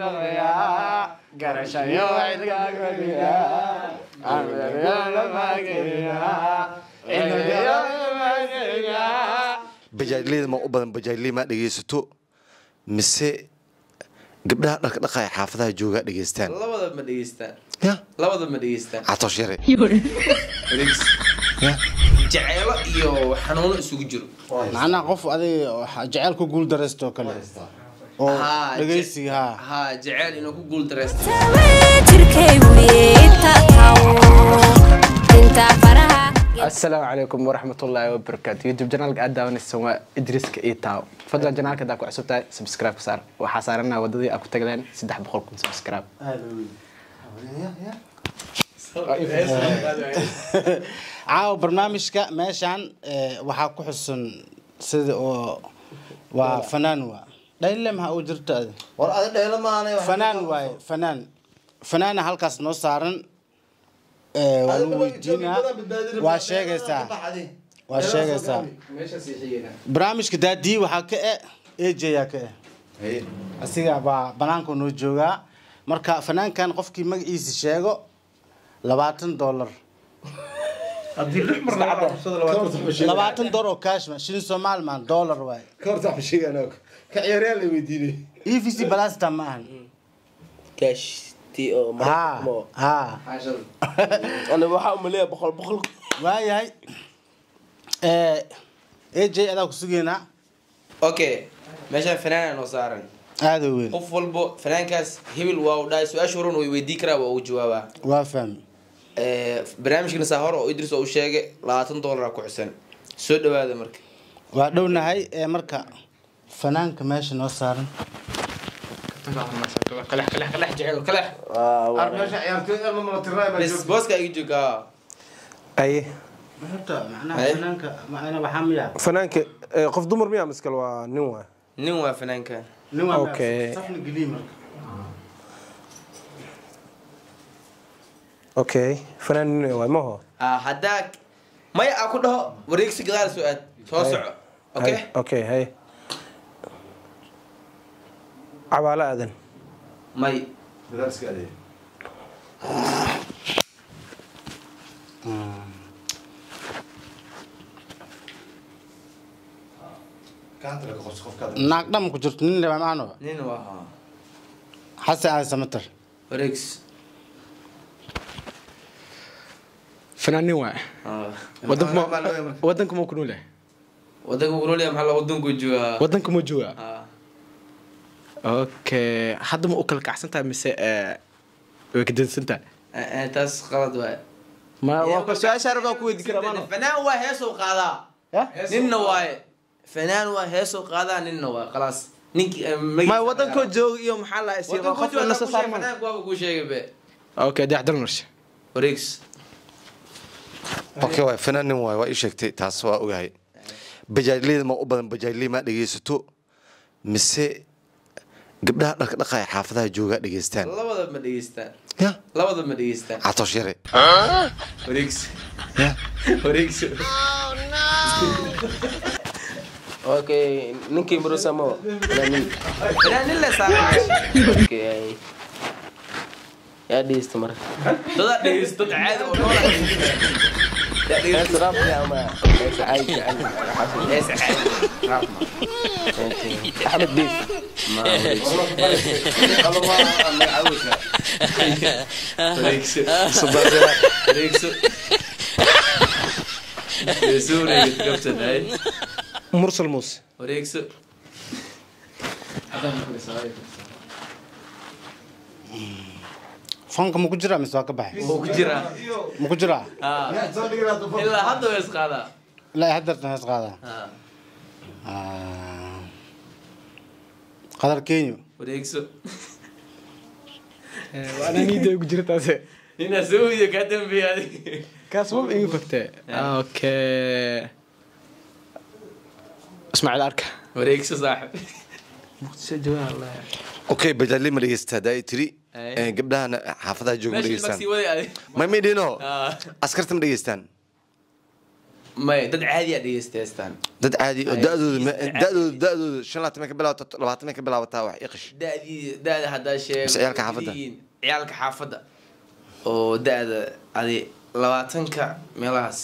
dhaqayaa garashayo cidkaa goliyaa bajaajliyada ma u badan bajaajliya maa dhegaysato mise gabdhaha dharka dhaqaya xaafadaha joogaa dhegaystaan labada ma dhegeystaan ya. Labada ma dhegeystaan catoosh yare jaceelo iyo xanuuno isugu jiro macnaha qof adiga jecel ku guul daraysto kale jeceel inuu ku guul dareysto asalaamu calaykum waraxmatullaahi wabarakaatu youtube janaalka aad daawanaysan waa idriiska ii taaw fadlan janaalka haddaa ku cusub tahay subscribe ka saar. Waxaa saaranaa wadadii aad ku tagleen saddex boqol kun subscribe. Caawa barnaamijka meeshaan eh, waxaa ku xusun sida oo waa fanaan waa dhayle maxaa uu jirta adi war adi dheelo maanay fanaan waaye fanaan. Fanaana halkaas noo saaran eh, waa lagu weydiinaa waa sheegaysaa. waa sheegaysaa. Barnaamijka daadii waxaa ka e ejeyaa ka e asiga baa banaanku noo joogaa. Marka fanaankan qofkii magaciisa sheego labaatan dollar labaatan dollar oo cashma shilin soomaali maan dollar waaye ka ciyaaryaa la weydiinay. E v c balasta ma ahan waxaa umaleeya boqol boqol. Waayahay aj adaa ku sugeynaa? Okay meeshaan fanaana noo saaran. Aada u weyn. Qof walbo fanaankaas hebel waa u dhahay su'aasha horan way weydii karaa waa uu jawaabaa. Waa fahmi برامجنا سهر أو إدريس أو شيء لاتن دولار كحسن سود هذا مرك وعندو نهاي مرك فنان كماش إنه صار كلح كلح كلح جعله كلح أربعة شهور كذا ما ما ترى بس بس كأي جوكا أي فنانك فنانك قف دمر ميا مسكل ونوا نوا فنانك نوا أوكي صح نقليه مرك okay fanaan nin waa maho Ah, haddaa maya aa ku dhaho wareegsi gadaal soo aad soo soco okay okay hay cabaalo aadan may naag dham ku jirto nin leba maano nin xasan aadan samatar wareegsi فنانين واه ودنكم ودنكم مو كنوا له ودنكم كنوا له محل ودنكم جوا ودنكم جوا أوكي. حد آه، ما أكلك احسن تعمل مس وكدن سنتا تاس غلط واه ما واك سؤال شرب أكو ذكر ما فنان واه هيسو قادا نين واه فنان واه هيسو قادا نين واه خلاص. نيك ما ودنكم جوا يوم حلا اسيو ودنكم جوا نص ساعه أوكي دي احضر مرشي وريكس. Okay. waay fanaan nin waay waa ii sheegtay taas waa ogahay bajaajliyada ma u badan bajaajliya maa dhegaysato mise gabdhaha dharka dhaqaya xaafadaha joogaa dhegaystaan labada ma dhegeystaan ya. Labada ma dhegeystaan catoosh yare wareegsi ya. Wareegsi okay ninkii marosamo fanaan nin le saaran okay yaa dhegeysta marka dada dhegeysto dad caadi oo noola hees raabka ama hees caadi hees caadi axmed biif wareegsi wareegsi wareegsi wareegsi kabtan hay mursal muuse wareegsi fanka ma ku jiraa mise waa ka baxay wuu ku jiraa ma ku jiraa Ah. ilaa hadda way isqaadaa ilaa hadartan hees qaadaa Ah. Ah. qadar kenyo wareegso anaa niida ugu jira taase ninaa soo wiiyo kaa dambeeya adig kaas maba iga fogtee okay ismaaciil arka wareegso saaxib muqdisho joogaa okay bajaajliya ma dhegaysataa haddaa ay tiri Aye. Eh, gabdhahana xaafadaha jooga ma meesha dhegaystaan magsii waday adig ma midhino askarta ma dhegaystaan maya dad caadi a dhegeysta heestaan dad caadi oo da-dooda da-dooda da-dooda shan labaatan ka bilaabata labaatan ka bilaabataa wax iqish da-dii da-da haddaa sheego ciyaalka xaafadda? ciyaalka xaafadda oo da-da adi labaatanka meelahaas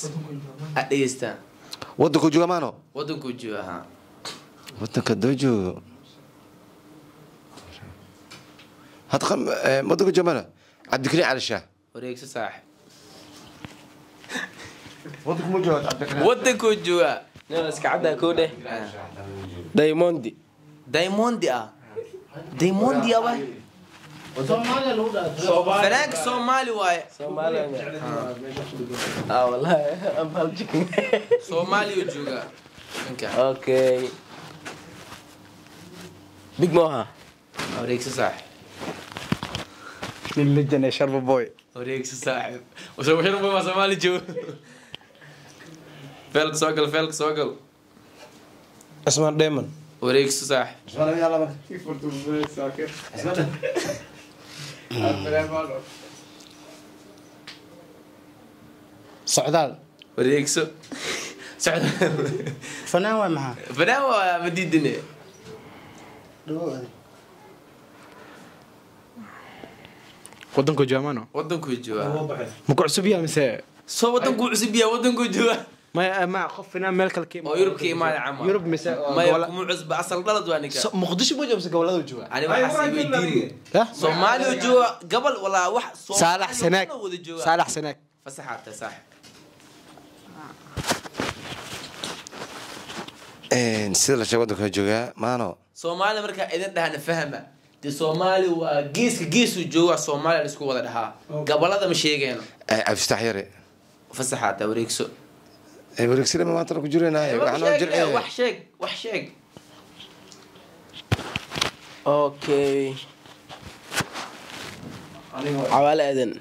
a dhegeystaan waddanku jooga maano wadankuu jooga ahaa waddanka doo joogo هتقم تقول آه، جمالة. عبد الكريم على الشاه وريك ساحب ودك مجوات عبد الكريم ودك مجوات نمسك عبد الكريم دايموندي. دايموندي آه. دايموندي آه واي صومالي صومالي واي. صومالي آه. آه. والله أم هالجك صومالي وجوغا أوكي. بيج موها. اوريك ساحب nin lejan ee sharba boy wareegso saaxib wasawixirba ma soomaali joogo feelka soo gal feelka soo gal Asman Demon wareegso saaxib socdaal wareegso socda fanaan waa maxaa fanaan waa ma ودنكو جوا ما نو ودنكو جوا مكو عصبيا مساء سو ودنكو عصبيا ودنكو جوا ما ما خوف أنا ملك الكي أو يورب كي ما عمر يورب مساء ما يكون عصب اصل بلد وانك مقدش بو جوا سكو ولاد جوا أنا ما حسيت بالدين ها سومالي جوا قبل ولا واحد صالح سناك صالح سناك فسحت صح ان سيلا شباب دوكا جوغا مانو سو مالا مركا اذا دهنا فهمه soomaaliya markaa idin dhahana fahma dee soomaali waa geeska geesuu jooga soomaaliya la isku wada dhahaa gabalada ma sheegeeno cabdifatax yare fasaxaata wareegso wareegsanima maantana ku jireenaaye wax waxnoo sheeg jircee wax sheeg wax sheeg okay cawaale aadan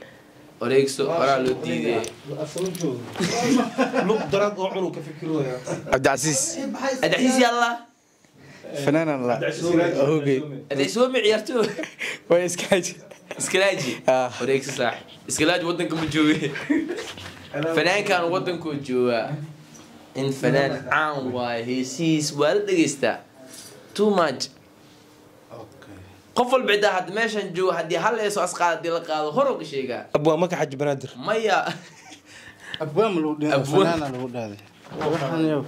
wareegso horaa loo diiday cabdicasiis adaxiis yalla way iskaaji iskalaaji Ah. wareegso saaxib iskalaaji wadanka ma jooge fanaankan wadankuu joogaa in fanaan caan waaye heesihiis waa la dhegeystaa too much qof walba ciddaa hadda meeshan joogo haddii hal heeso asqaad haddii la qaado horoo ka sheegaa abwaa maka xaji banaadir maya abwaam lagu dhi Abwaam. fanaana lagu dhaaday Waxaan yow.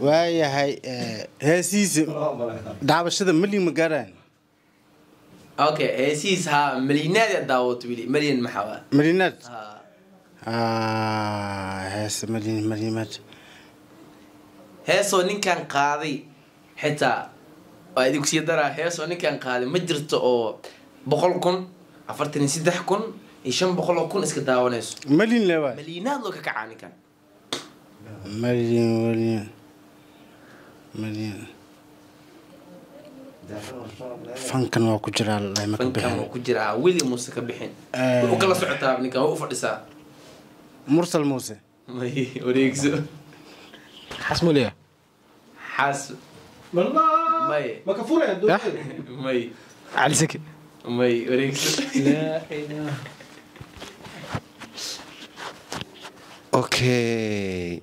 Waayahay eh, heesihiisa daabashada malin ma gaaraan? Okay heesihiis haa malinaad daawato wili malyan maxaa malinaad Ah, heesa malin malimad heesoo ninkan qaaday xitaa waa idinku sii daraa heesoo ninkan qaaday ma jirto oo boqol kun afartan iyo saddex kun iyo shan boqol oo kun iska daawanayso. Malin lewa malinaad loo ka kacaa ninkan malin malin malin fankan waa ku jiraa lalay maka fankan bixin waa ku jiraa weli muuse ka bixin Eh. u kala socotaa ninkan waa u fadhisaa mursal muuse may wareegso xasmuliya xaas may yah may cali saki may wareegso okay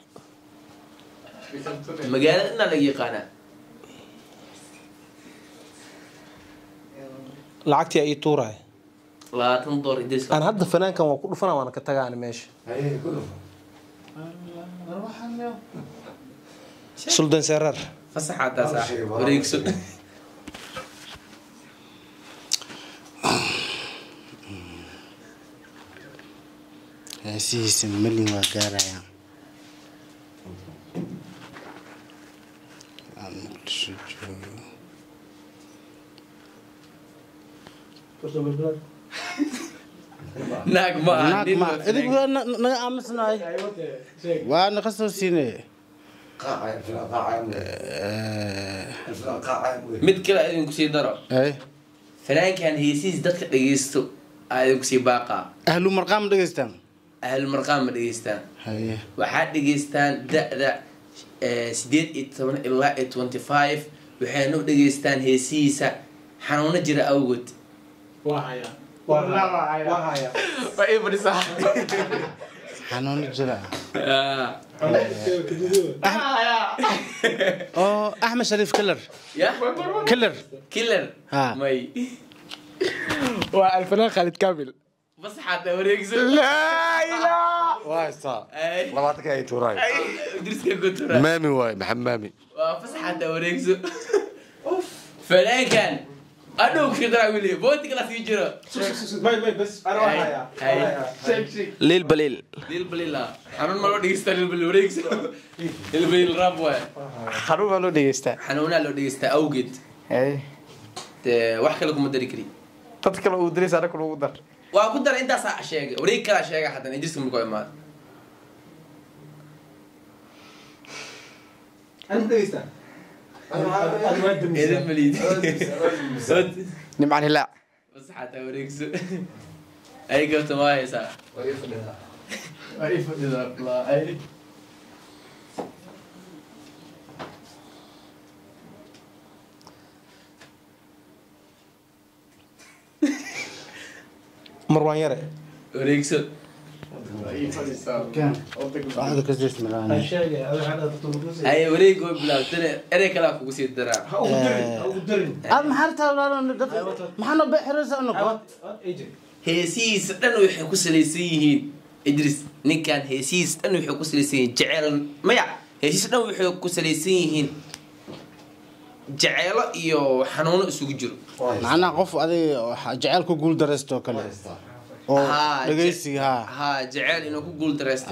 magaalada inaa laga yaqaanaa lacagtii ay tuuraay labaatan door idris aan hadda fanaankan waa ku dhufana waana ka tagaan meesha suldan serar fasaxa taas ah wareegso heesihiisa malin waa gaarayaan naga aamusnaay waa naga soo siinay mid kale aa idinku sii daro ay fanaankan heesihiis dadka dhegeysto aa idinku sii baaqaa ahlu marqaam dhegeystaan ahlu marqaan ma dhegeystaan waxaad dhegeystaan da-da eh, sideed iyo toban ilaa iyo twenty five waxayna u dhegeystaan heesihiisa xanuuno jira awgood xanuuno jira Ah, oo axmed shariif keller ya keller killer Ha. may waa alfanaan khaalid kaamil bas xataa wareegso waa haystaa Ay, labaatanka ay tuuraay idriska gutura maami waaye maxamed maami waa bas xataa wareegso fanaankan adhow kidraa wili booti kala sii jiro liil baliil lil balila xanuun ma loo dhegeysta lil balil wareegso lil balil rab waay xarun baa loo dhegeystaa xanuunaa loo dhegeystaa awgeed Hey. dee wax kale kuma dari kari dad kale uu diraysa anaka lagu dar waa ku dara intaasaa sheegay wareeg kalaa sheega haddana idriska markuu imaado أنا ما لا. بس حتى اوريك أي قلت ما هي صح مروان يرى. Ay wareeg oo bilaabtana erey kalaa kugu sii daraa aad maxaa taalaa maxaa noo bexiraysa unugo heesihiisa dhan waxay ku salaysan yihiin idris ninkan heesihiisa dhan waxay ku salaysan yihiin jeceel maya heesihiisa dhan waxay ku salaysan yihiin jeceelo iyo xanuuno isugu jiro macnaha qof adiga waxa jecel ku guul daraysto kale dhegeysiga jeceel inuu ku guuldareysta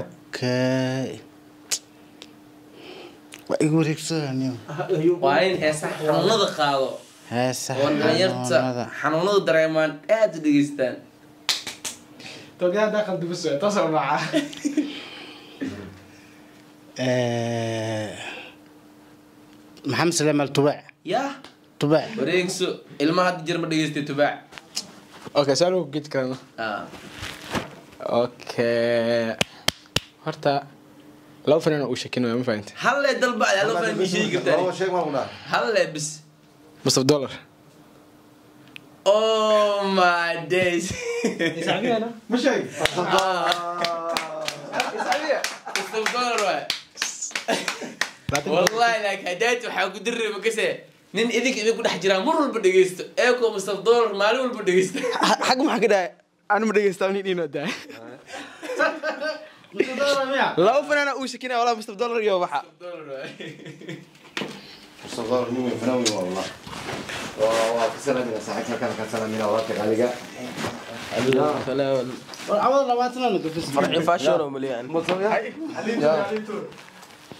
okay. Qaado. Oo dhalinyarta xanuunada. dareemaan aad u dhegeystaan. آه، محمد سلام التباع يا. تباع وريكسو الما هاد جرم دغيستي تباع أوكي سالو جيت كلامه. آه. أوكي. هرتا لو فرنا وش كنو ما فهمت. هل دل بعد لو فرنا شي قلت لو شي ما هنا هل بس. بس دولار. أو ماي دايز يسعني أنا مش هيك يسعني يسعني دولار wallahi like hadaad waxaa ku diri makase nin idinka idinku dhex jiraa mar walba dhegeysto eeko Mustafa Dollar maalin walba dhegeysta xag maxaa ka dhahay anu ma dhegeysta nin inoo dahay laba fanaan uu shekinaya walaa mustaf dollar iyo waxa Dollar waay. صغار نوي فنوي والله وكسلامنا ساعتها كان كسلامنا وقت غالية cawada labaatan gafis farci fashion oo maliyaan waayahay guuleystaa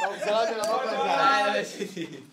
Pausada na pausada.